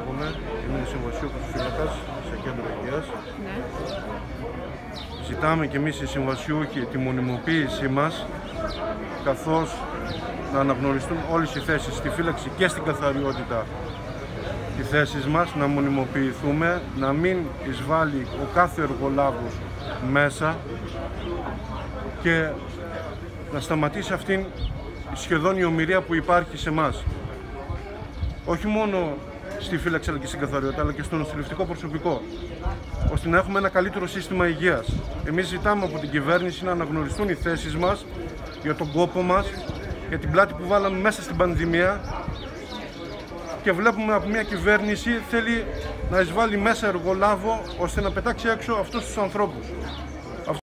Είμαι, είμαι συμβασιούχος φύλακας σε κέντρο υγείας. Ναι. Ζητάμε και εμείς οι συμβασιούχοι τη μονιμοποίησή μας καθώς να αναγνωριστούν όλες οι θέσεις στη φύλαξη και στην καθαριότητα οι θέσεις μας, να μονιμοποιηθούμε, να μην εισβάλλει ο κάθε εργολάβος μέσα και να σταματήσει αυτήν σχεδόν η ομοιρία που υπάρχει σε μας. Όχι μόνο στη φύλαξη αλλά και στην καθαριότητα, αλλά και στο νοσηλευτικό προσωπικό, ώστε να έχουμε ένα καλύτερο σύστημα υγείας. Εμείς ζητάμε από την κυβέρνηση να αναγνωριστούν οι θέσεις μας για τον κόπο μας, για την πλάτη που βάλαμε μέσα στην πανδημία και βλέπουμε από μια κυβέρνηση θέλει να εισβάλλει μέσα εργολάβο ώστε να πετάξει έξω αυτούς τους ανθρώπους.